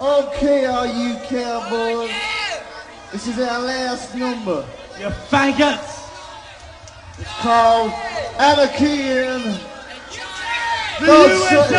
Okay, all you cowboys. Oh, this is our last number. You faggots! It's called Anarchy in The the US